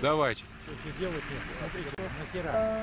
Давайте. Что, что делать нет? Смотрите, нахера.